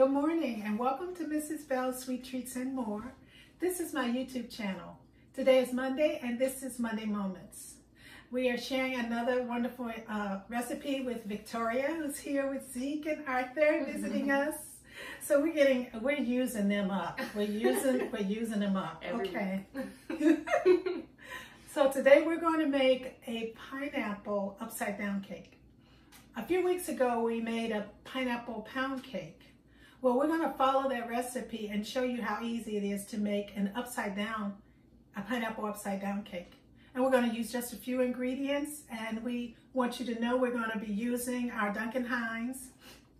Good morning and welcome to Mrs. Bell's Sweet Treats and More. This is my YouTube channel. Today is Monday and this is Monday Moments. We are sharing another wonderful uh, recipe with Victoria who's here with Zeke and Arthur visiting us. So we're getting, we're using them up. We're using, we're using them up. Okay. so today we're going to make a pineapple upside down cake. A few weeks ago we made a pineapple pound cake. Well, we're going to follow that recipe and show you how easy it is to make an upside down, a pineapple upside down cake. And we're going to use just a few ingredients and we want you to know we're going to be using our Duncan Hines.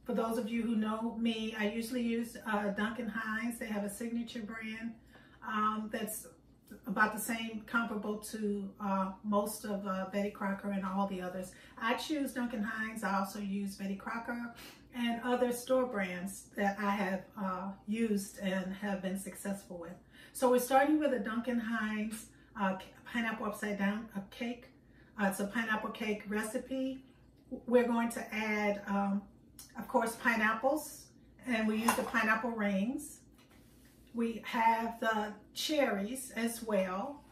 For those of you who know me, I usually use uh, Duncan Hines. They have a signature brand um, that's about the same, comparable to uh, most of uh, Betty Crocker and all the others. I choose Duncan Hines. I also use Betty Crocker and other store brands that I have uh, used and have been successful with. So we're starting with a Duncan Hines uh, pineapple upside down a cake. Uh, it's a pineapple cake recipe. We're going to add, um, of course, pineapples, and we use the pineapple rings. We have the cherries as well.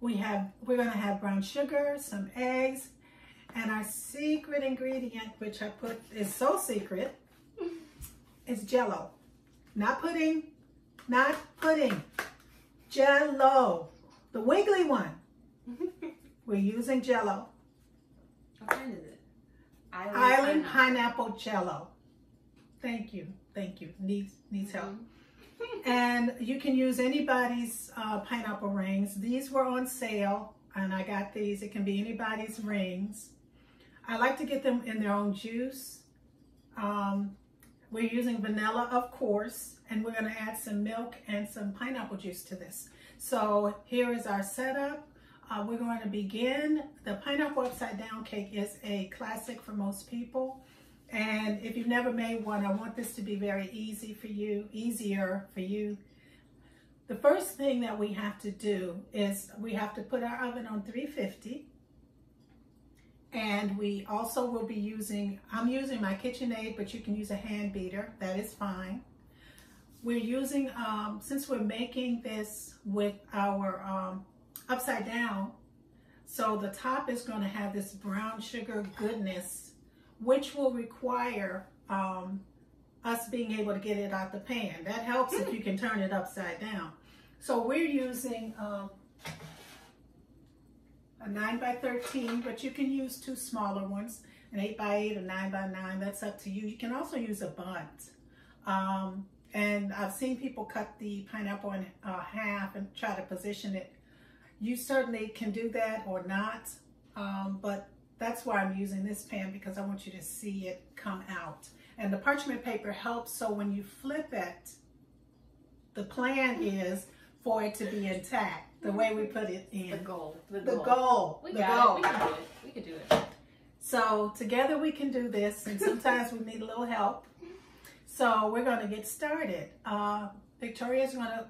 We have, we're gonna have brown sugar, some eggs, and our secret ingredient, which I put, is so secret, is jello. Not pudding, not pudding, jello. The wiggly one. We're using jello. What kind is it? Island, Island pineapple. pineapple jello. Thank you, thank you. Needs needs mm -hmm. help. And you can use anybody's uh, pineapple rings. These were on sale and I got these. It can be anybody's rings. I like to get them in their own juice. Um, we're using vanilla, of course, and we're gonna add some milk and some pineapple juice to this. So here is our setup. Uh, we're going to begin. The pineapple upside down cake is a classic for most people. And if you've never made one, I want this to be very easy for you, easier for you. The first thing that we have to do is we have to put our oven on 350. And we also will be using, I'm using my KitchenAid, but you can use a hand beater, that is fine. We're using, um, since we're making this with our um, upside down, so the top is gonna have this brown sugar goodness which will require um, us being able to get it out the pan. That helps if you can turn it upside down. So we're using um, a 9 by 13, but you can use two smaller ones, an 8 by 8 or 9 by 9. That's up to you. You can also use a Bundt. Um, and I've seen people cut the pineapple in uh, half and try to position it. You certainly can do that or not, um, but that's why I'm using this pan because I want you to see it come out. And the parchment paper helps so when you flip it, the plan is for it to be intact, the way we put it in. The goal. The, the goal. goal. We the got goal. it. We can do it. We can do it. So together we can do this and sometimes we need a little help. So we're going to get started. Uh, Victoria's going to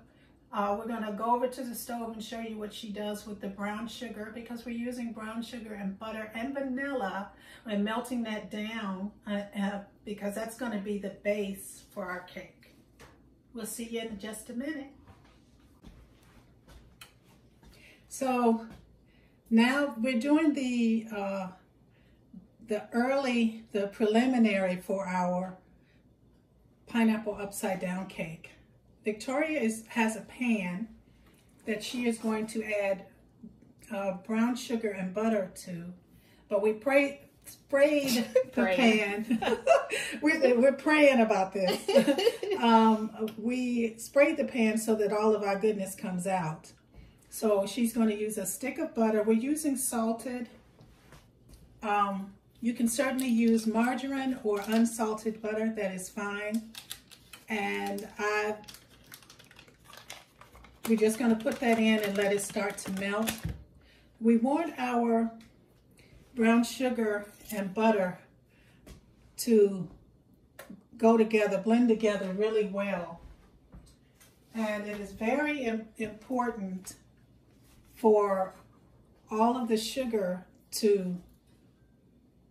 uh, we're gonna go over to the stove and show you what she does with the brown sugar because we're using brown sugar and butter and vanilla and melting that down uh, uh, because that's gonna be the base for our cake. We'll see you in just a minute. So now we're doing the uh, the early, the preliminary for our pineapple upside down cake. Victoria is, has a pan that she is going to add uh, brown sugar and butter to, but we pray, sprayed the pan. we're, we're praying about this. um, we sprayed the pan so that all of our goodness comes out. So she's going to use a stick of butter. We're using salted. Um, you can certainly use margarine or unsalted butter. That is fine. And I we're just going to put that in and let it start to melt. We want our brown sugar and butter to go together, blend together really well. And it is very important for all of the sugar to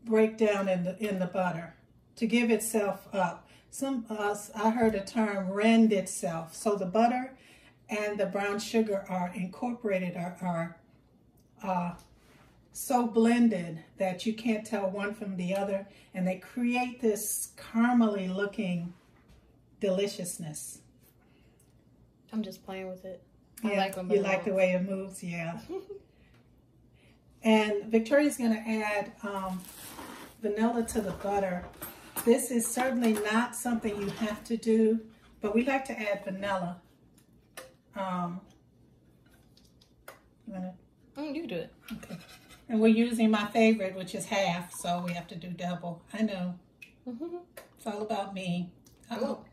break down in the, in the butter, to give itself up. some us I heard a term rend itself. So the butter and the brown sugar are incorporated, are, are uh, so blended that you can't tell one from the other, and they create this caramely looking deliciousness. I'm just playing with it. I yeah, like you like the way it moves, yeah. and Victoria's going to add um, vanilla to the butter. This is certainly not something you have to do, but we like to add vanilla. Um, you want to? Mm, you do it. Okay. And we're using my favorite, which is half, so we have to do double. I know. Mm-hmm. It's all about me. Oh.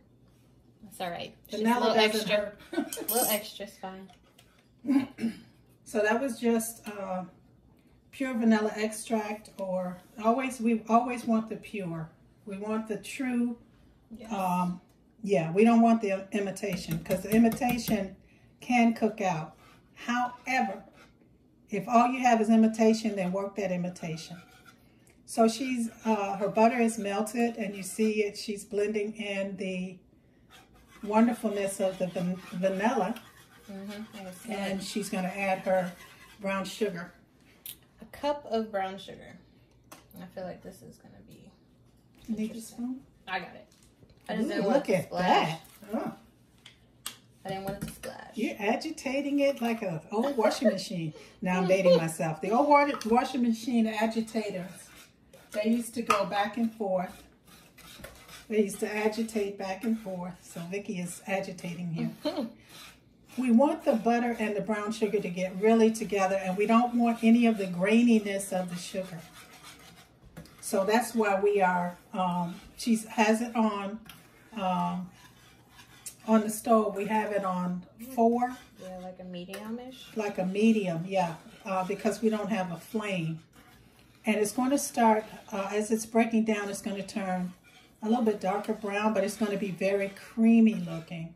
That's all right. Vanilla a little extra. a little extra is fine. so that was just uh, pure vanilla extract, or always we always want the pure. We want the true. Yes. Um, yeah, we don't want the imitation because the imitation can cook out. However, if all you have is imitation, then work that imitation. So she's, uh, her butter is melted and you see it, she's blending in the wonderfulness of the van vanilla. Mm -hmm. And she's going to add her brown sugar. A cup of brown sugar. I feel like this is going to be. Need a spoon? I got it. I just Ooh, look at that. Oh. I didn't want it to splash. You're agitating it like an old washing machine. Now I'm dating myself. The old washing machine agitators, they used to go back and forth. They used to agitate back and forth. So Vicky is agitating here. we want the butter and the brown sugar to get really together and we don't want any of the graininess of the sugar. So that's why we are, um, she has it on um, on the stove, we have it on four. Yeah, like a medium-ish. Like a medium, yeah, uh, because we don't have a flame. And it's going to start, uh, as it's breaking down, it's going to turn a little bit darker brown, but it's going to be very creamy looking.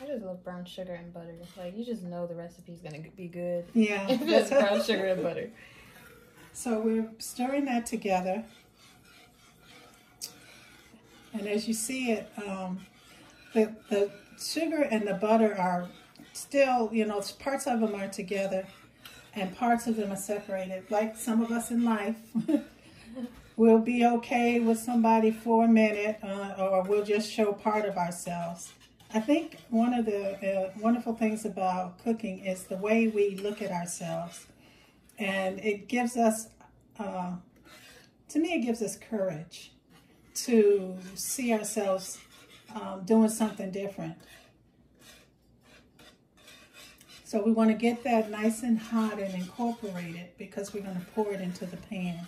I just love brown sugar and butter. Like, you just know the recipe's going to be good. Yeah. if it's brown sugar and butter. So we're stirring that together. And as you see it, um, the, the sugar and the butter are still, you know, parts of them are together and parts of them are separated. Like some of us in life, we'll be okay with somebody for a minute uh, or we'll just show part of ourselves. I think one of the uh, wonderful things about cooking is the way we look at ourselves. And it gives us, uh, to me, it gives us courage to see ourselves um, doing something different. So we want to get that nice and hot and incorporate it because we're going to pour it into the pan.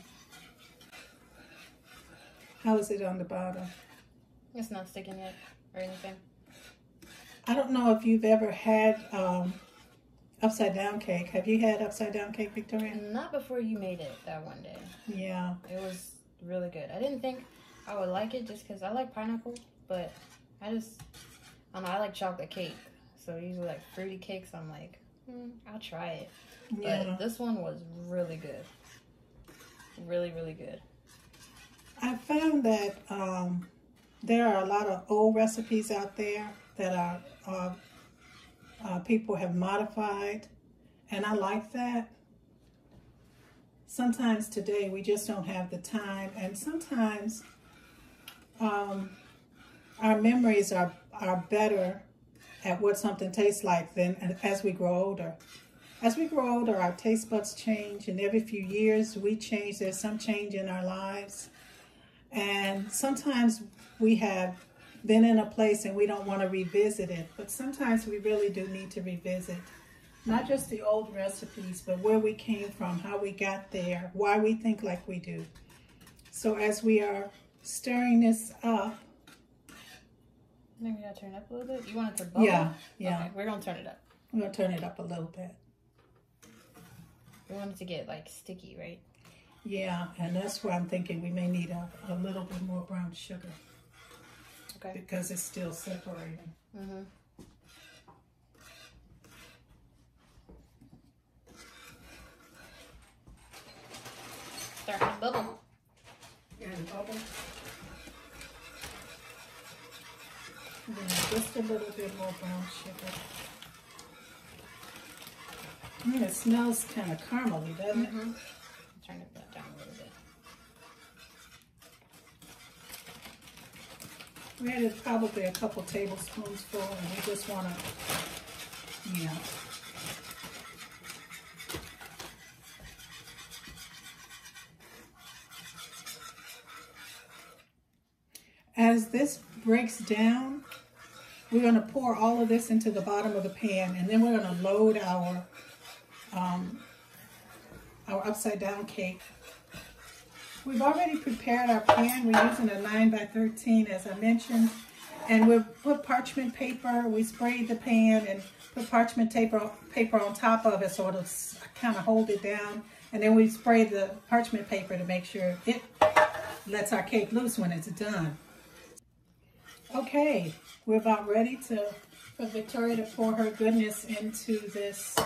How is it on the bottom? It's not sticking yet or anything. I don't know if you've ever had um, upside down cake. Have you had upside down cake, Victoria? Not before you made it that one day. Yeah. It was really good. I didn't think I would like it just because I like pineapple, but I just, I don't know, I like chocolate cake. So usually like fruity cakes, I'm like, hmm, I'll try it. Yeah. But this one was really good. Really, really good. I found that um, there are a lot of old recipes out there that are uh, uh, people have modified, and I like that. Sometimes today we just don't have the time, and sometimes um, our memories are, are better at what something tastes like than as we grow older. As we grow older, our taste buds change, and every few years we change. There's some change in our lives. And sometimes we have been in a place and we don't want to revisit it, but sometimes we really do need to revisit not just the old recipes, but where we came from, how we got there, why we think like we do. So as we are stirring this up. Maybe I'll turn it up a little bit. You want it to bubble? Yeah, yeah. Okay, we're gonna turn it up. We're gonna turn it up a little bit. We want it to get like sticky, right? Yeah, and that's why I'm thinking we may need a, a little bit more brown sugar. Okay. Because it's still separating. Mm-hmm. Starting to bubble. Just a little bit more brown sugar. Mm, it smells kind of caramely, doesn't it? Mm -hmm. Turn it down a little bit. We added probably a couple tablespoons full, and we just want to, you know, As this breaks down, we're going to pour all of this into the bottom of the pan, and then we're going to load our um, our upside down cake. We've already prepared our pan. We're using a 9 by 13 as I mentioned. And we've put parchment paper. We sprayed the pan and put parchment paper, paper on top of it so it'll kind of hold it down. And then we spray the parchment paper to make sure it lets our cake loose when it's done. Okay, we're about ready to for Victoria to pour her goodness into this,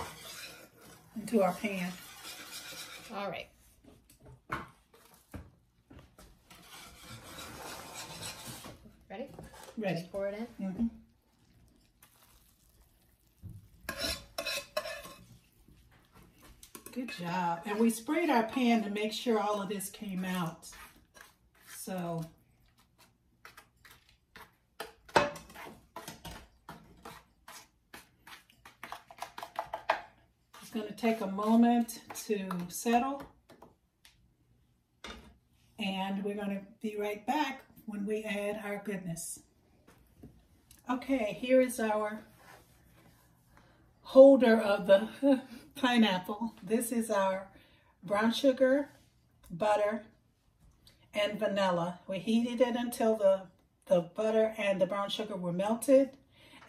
into our pan. All right. Ready? Ready. Just pour it in? Mm -hmm. Good job. And we sprayed our pan to make sure all of this came out. So going to take a moment to settle. And we're going to be right back when we add our goodness. Okay, here is our holder of the pineapple. This is our brown sugar, butter, and vanilla. We heated it until the, the butter and the brown sugar were melted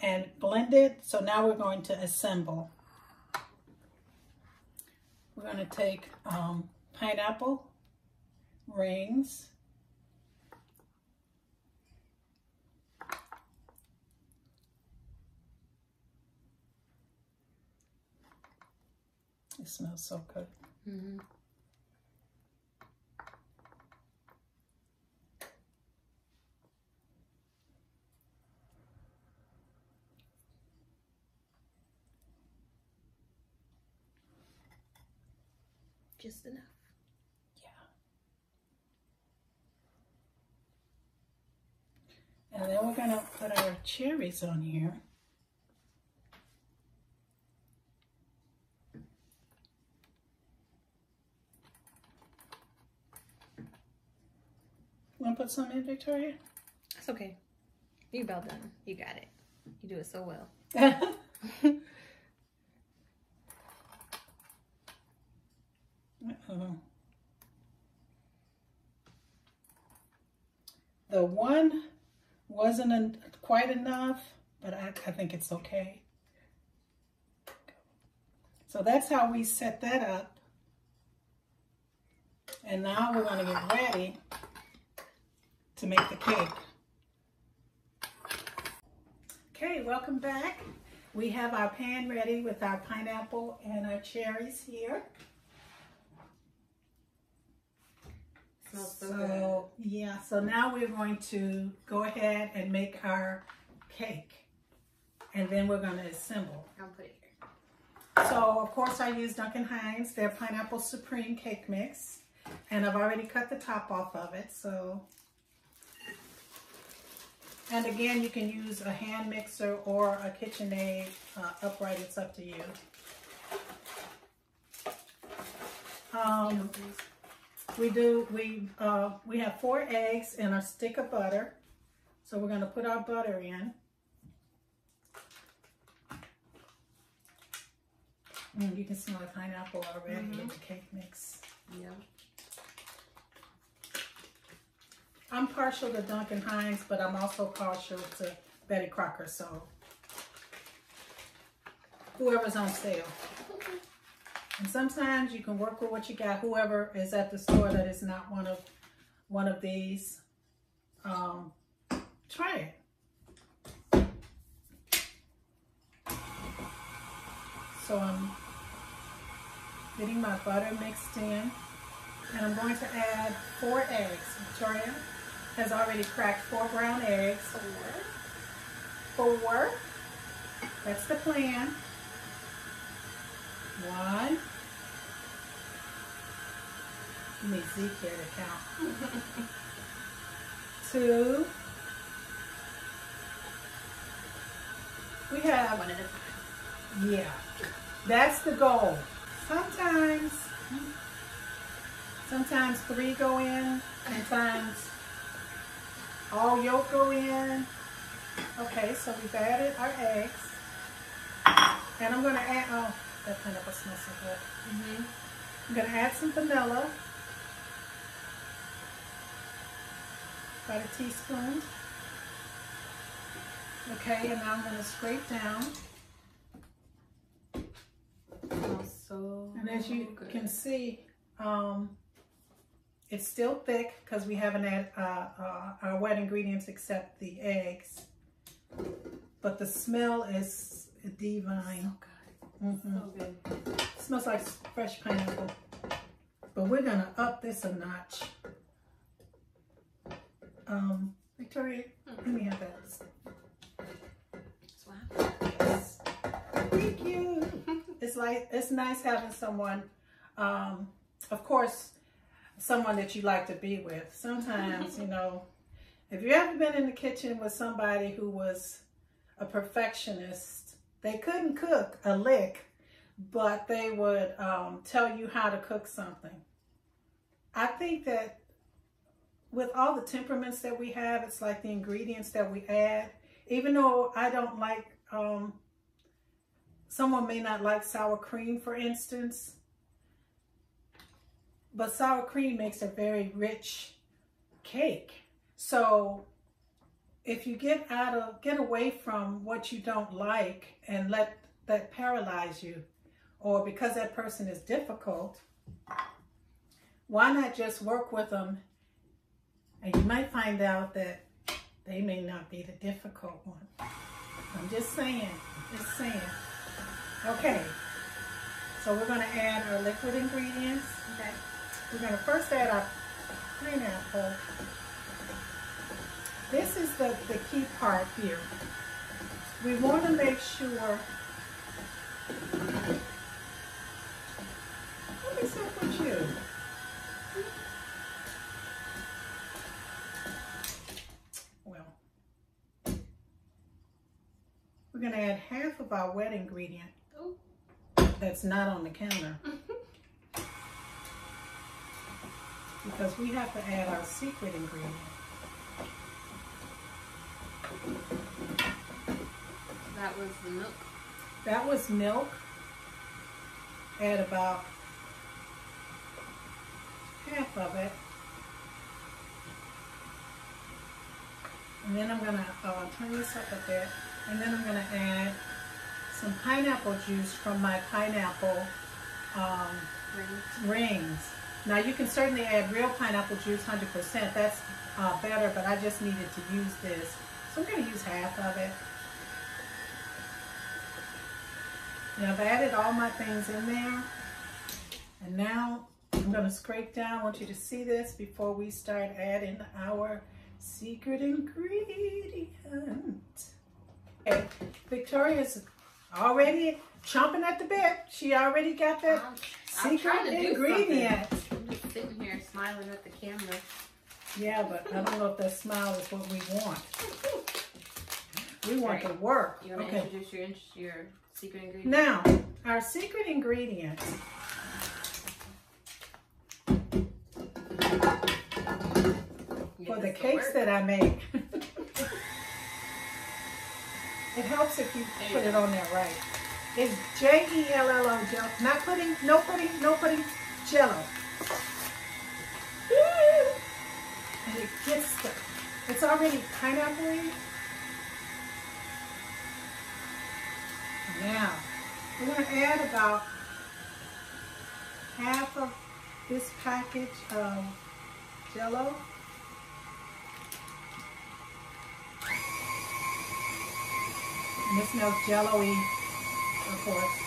and blended. So now we're going to assemble. We're going to take um, pineapple rings. It smells so good. Mm -hmm. Just enough. Yeah. And then we're going to put our cherries on here. Want to put some in, Victoria? That's okay. You about done. You got it. You do it so well. Uh-huh. The one wasn't quite enough, but I, I think it's okay. So that's how we set that up. And now we're going to get ready to make the cake. Okay, welcome back. We have our pan ready with our pineapple and our cherries here. Smells so, so yeah, so now we're going to go ahead and make our cake. And then we're going to assemble. I'll put it here. So, of course, I use Duncan Hines, their Pineapple Supreme Cake Mix. And I've already cut the top off of it, so... And again, you can use a hand mixer or a KitchenAid uh, upright. It's up to you. Um, we do, we, uh, we have four eggs and a stick of butter. So we're going to put our butter in. Mm, you can smell the pineapple already mm -hmm. in the cake mix. Yeah. I'm partial to Duncan Hines, but I'm also partial to Betty Crocker, so whoever's on sale. And sometimes you can work with what you got, whoever is at the store that is not one of one of these. Um, try it. So I'm getting my butter mixed in. And I'm going to add four eggs. Victoria has already cracked four brown eggs. four. That's the plan. One. You need Zeke here to count. Two. We have, One at a time. yeah, that's the goal. Sometimes, sometimes three go in, sometimes all yolk go in. Okay, so we've added our eggs. And I'm gonna add, oh, that kind pineapple smells so good. Mm-hmm. I'm gonna add some vanilla. About a teaspoon. Okay, and now I'm gonna scrape down. So And as you good. can see, um, it's still thick because we haven't added uh, uh, our wet ingredients except the eggs. But the smell is divine. so So good. Smells like fresh pineapple. But we're gonna up this a notch. Um, Victoria, let me have that. Yes. Thank you. It's like it's nice having someone, um, of course, someone that you like to be with. Sometimes, you know, if you ever been in the kitchen with somebody who was a perfectionist, they couldn't cook a lick, but they would um, tell you how to cook something. I think that with all the temperaments that we have, it's like the ingredients that we add. Even though I don't like, um, someone may not like sour cream, for instance, but sour cream makes a very rich cake. So if you get out of, get away from what you don't like and let that paralyze you, or because that person is difficult, why not just work with them? And you might find out that they may not be the difficult one. I'm just saying, just saying. Okay, so we're gonna add our liquid ingredients. Okay. We're gonna first add our pineapple. This is the, the key part here. We wanna make sure. What is up with you? Well, we're gonna add half of our wet ingredient Ooh. that's not on the counter. because we have to add our secret ingredient. That was the milk. That was milk. Add about half of it. And then I'm gonna uh, turn this up a bit. And then I'm gonna add some pineapple juice from my pineapple um, Rings. rings. Now you can certainly add real pineapple juice, 100%. That's uh, better, but I just needed to use this. So I'm going to use half of it. Now I've added all my things in there. And now I'm going to scrape down. I want you to see this before we start adding our secret ingredient. Okay, Victoria's already chomping at the bit. She already got that I'm, I'm trying secret to ingredient. I'm just sitting here smiling at the camera. Yeah, but I don't know if that smile is what we want. We want Right. the work. You want to Okay. introduce your your secret ingredient? Now, our secret ingredient. For the cakes that I make. it helps if you There you put it on there right. It's J E L L O Jello. Not putting, no putting, no putting Jello. And it gets the, it's already pineapple Now, we're going to add about half of this package of Jello. And this smells jello-y, of course.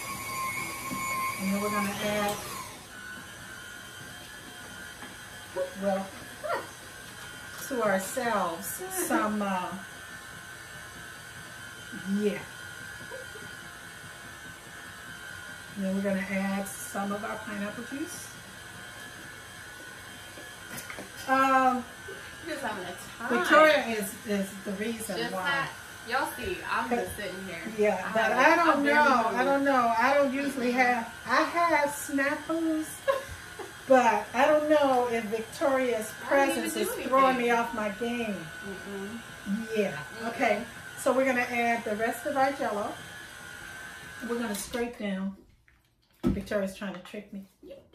And then we're gonna add, well, to ourselves, some uh, Yeah. And then we're going to add some of our pineapple juice. Um, Just having a time. Victoria is, is the reason Just why. Y'all see, I'm just sitting here. Yeah, but have- I don't know. I don't know. I don't usually have. I have snafus, but I don't know if Victoria's presence is throwing me off my game. Mm-mm. Yeah. Okay. So we're gonna add the rest of our Jello. We're gonna scrape down. Victoria's trying to trick me.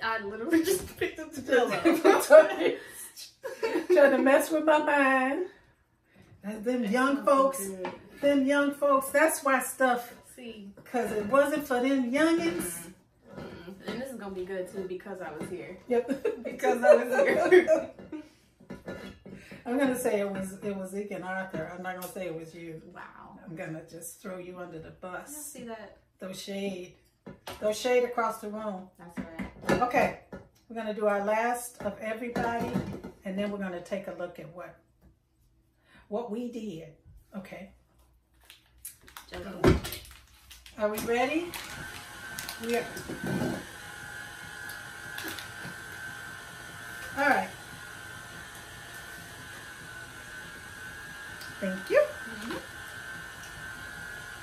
I literally just picked up the pillow. Trying to mess with my mind. And them young folks, them young folks. That's why stuff. See, Cause it wasn't for them youngins. mm-mm. and this is gonna be good too because I was here. Yep. Because I was here. I'm gonna say it was it was Zeke and Arthur. I'm not gonna say it was you. Wow. I'm gonna just throw you under the bus. see that? Throw shade. Throw shade across the room. That's right. Okay. We're gonna do our last of everybody, and then we're gonna take a look at what what we did. Okay. Are we ready? We are. All right. Thank you.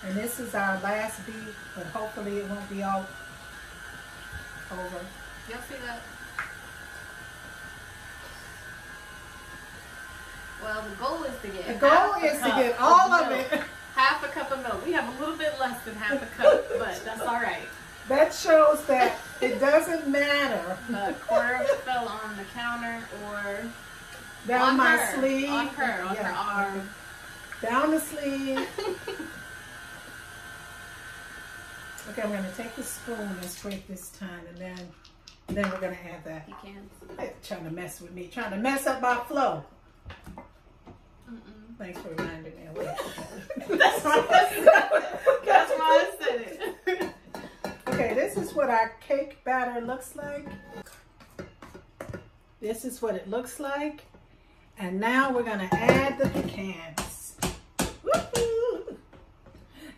And this is our last beat, but hopefully it won't be all over. Y'all see that? Well, the goal is to get. The goal half a is to get all of milk. it. Half a cup of milk. We have a little bit less than half a cup, but that's all right. That shows that it doesn't matter. A quarter of it fell on the counter or Down on my her, sleeve. on her, on Yeah. her arm. Down the sleeve. Okay, I'm gonna take the spoon and scrape this time, and then then we're gonna add that. You can. Trying to mess with me, trying to mess up my flow. Mm-mm. Thanks for reminding me. That's why I said. That's why I said it. Okay, this is what our cake batter looks like. This is what it looks like. And now we're gonna add the pecans. Woohoo!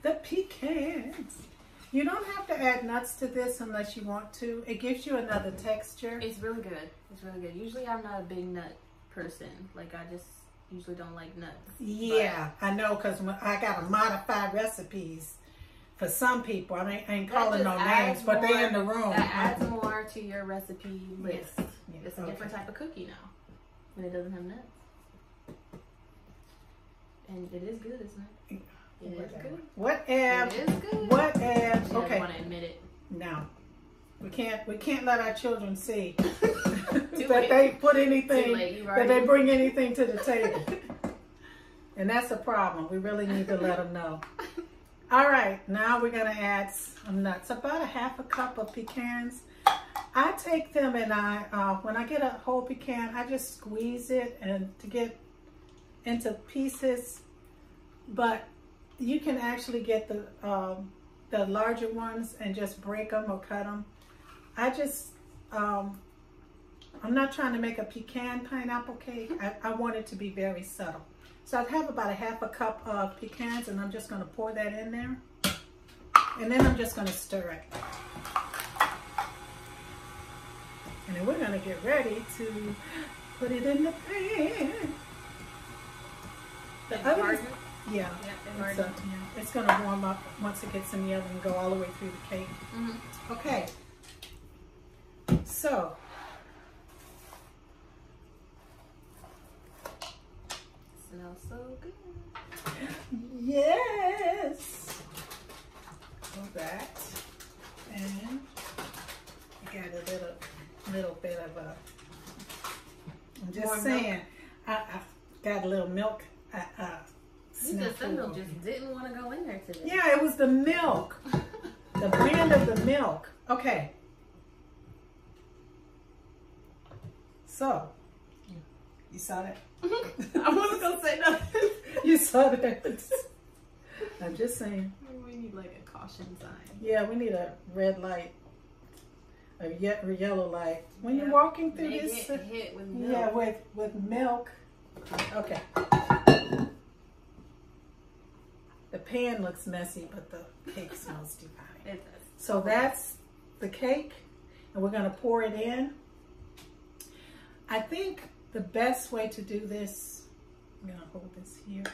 The pecans. You don't have to add nuts to this unless you want to. It gives you another texture. It's really good. It's really good. Usually, I'm not a big nut person. Like I just usually don't like nuts. Yeah, I know because I got to modify recipes for some people. I ain't, I ain't calling no names, but they're in the room. That adds more to your recipe list. Yeah, It's a okay. different type of cookie now, and it doesn't have nuts. And it is good, isn't it? It is good. What if? It is good. What doesn't Okay, want to admit it. no, we can't. We can't let our children see that late. they put anything late. That they bring anything to the table, and that's a problem. We really need to let them know. All right, now we're gonna add some nuts. About a half a cup of pecans. I take them and I, uh, when I get a whole pecan, I just squeeze it and to get into pieces. But you can actually get the um, the larger ones and just break them or cut them. I just, um, I'm not trying to make a pecan pineapple cake. I, I want it to be very subtle. So I have about a half a cup of pecans and I'm just going to pour that in there. And then I'm just going to stir it. And then we're going to get ready to put it in the pan. The And oven is- harden. Yeah. Yeah, It's, uh, yeah, it's gonna warm up once it gets in the oven and go all the way through the cake. Mhm. Okay. So, Smells so good. yes. All that. And I got a little, little bit of a, I'm just More milk? saying, I, I got a little milk. Uh, uh, You just some milk just didn't want to go in there today. Yeah, it was the milk. The brand of the milk. Okay. So, you saw that? I wasn't gonna say nothing. You saw that? I'm just saying. we need like a caution sign. Yeah, we need a red light, a ye- a yellow light. When you're walking through Make this, it hit with milk. yeah, with with milk. Okay. Pan looks messy, but the cake smells divine. It does. So that's the cake, and we're gonna pour it in. I think the best way to do this, I'm gonna hold this here,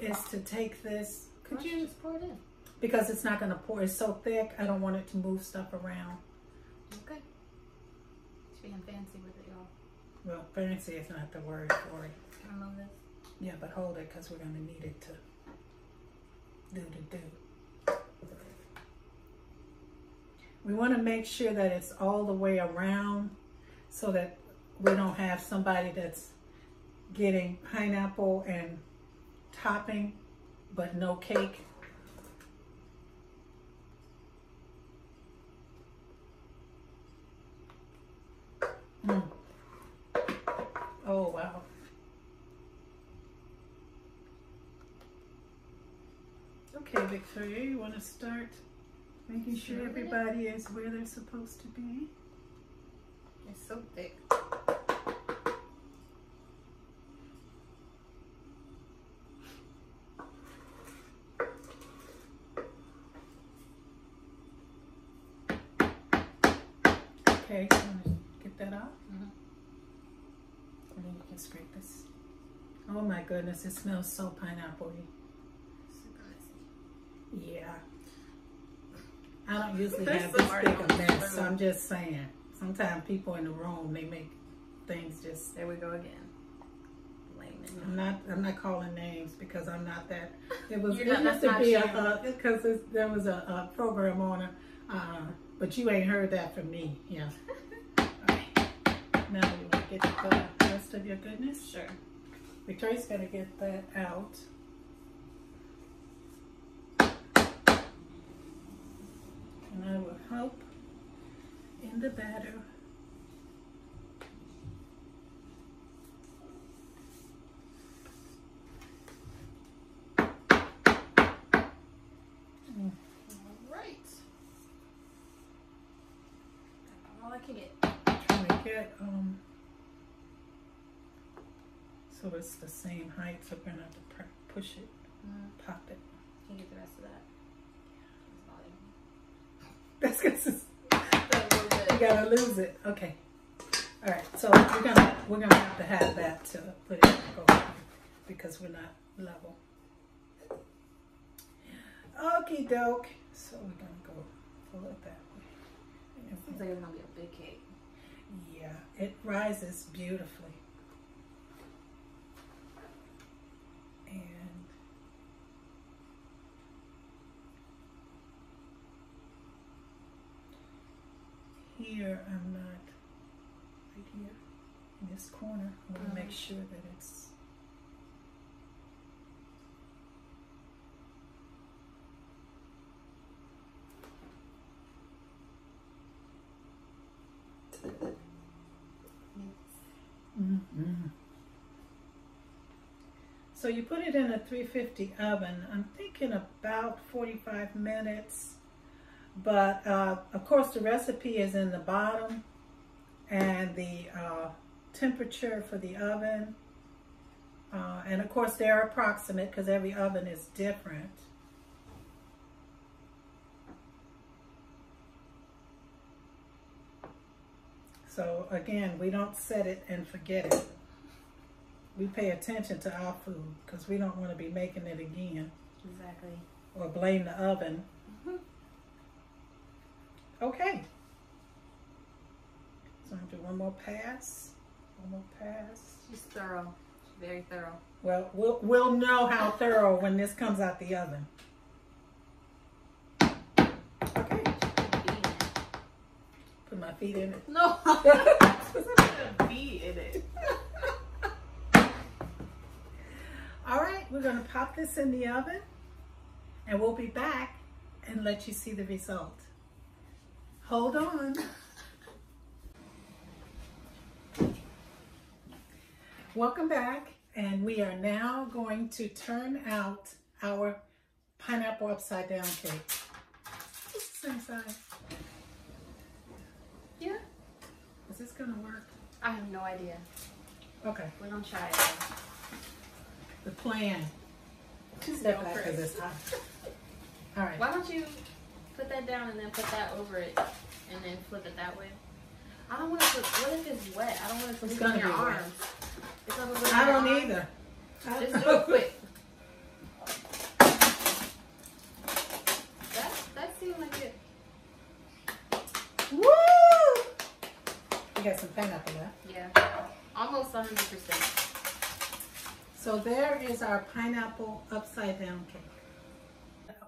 is to take this, Could you just pour it in? because it's not gonna pour, it's so thick, I don't want it to move stuff around. Okay. She's being fancy with it, y'all. Well, fancy is not the word for it. Can I move this? Yeah, but hold it, because we're gonna need it to do do. We wanna make sure that it's all the way around so that we don't have somebody that's getting pineapple and topping, but no cake. Mm. Oh, wow. Okay, Victoria, you want to start making sure everybody is where they're supposed to be? It's so thick. Okay, you want to get that off? Mhm. And then you can scrape this. Oh my goodness, it smells so pineapple-y. Super messy. Yeah. I don't usually There's have this already big on a the mess, so. I'm just saying. Sometimes people in the room, they make things just, There we go again. Blaming I'm not, I'm not calling names because I'm not that. It was, You're it not- used to be a, you. uh, because there was a, a program on it, uh, but you ain't heard that from me, yeah. Okay. Now you want to get the rest of your goodness? Sure. Victoria's gonna get that out. And I will help in the batter. Mm, Alright. All I can get. Trying to get, um, so it's the same height, so we're gonna have to push it, Mm, pop it. can you get the rest of that? That's because it's You gotta lose it. Okay. All right. So we're gonna we're gonna have to have that to put it over because we're not level. Okie doke. So we're gonna go pull it that way. Seems like it's gonna be a big cake. Yeah, it rises beautifully. And here I'm not right here in this corner. I want to make sure that it's Mm-hmm. So you put it in a 350 oven. I'm thinking about 45 minutes. But uh, of course the recipe is in the bottom and the uh, temperature for the oven. Uh, and of course they're approximate because every oven is different. So again, we don't set it and forget it. We pay attention to our food because we don't want to be making it again Exactly. or blame the oven. Okay. So I'm do one more pass. One more pass. She's thorough. She's very thorough. Well, we'll we'll know how thorough when this comes out the oven. Okay. Bee in it. Put my feet in it. No. A bee in it. All right, we're gonna pop this in the oven and we'll be back and let you see the result. Hold on. Welcome back and we are now going to turn out our pineapple upside down cake. It's the same size. Yeah. Is this gonna work? I have no idea. Okay, We're gonna try it. the plan. Step back because it's hot. All right. Why don't you put that down and then put that over it and then flip it that way? I don't want to put, what if it's wet? I don't want it to leak gonna in your arms. It's gonna go in I don't arms. either. Just do it quick. That, that seemed like it. Woo! We got some pineapple left. Yeah. Almost 100%. So there is our pineapple upside down cake.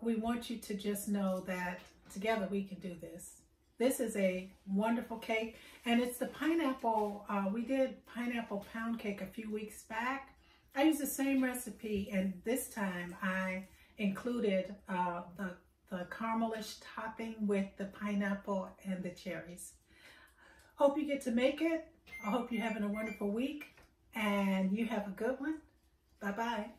We want you to just know that together we can do this. This is a wonderful cake and it's the pineapple, uh, we did pineapple pound cake a few weeks back. I used the same recipe and this time I included uh, the, the caramelish topping with the pineapple and the cherries. Hope you get to make it. I hope you're having a wonderful week and you have a good one. Bye bye.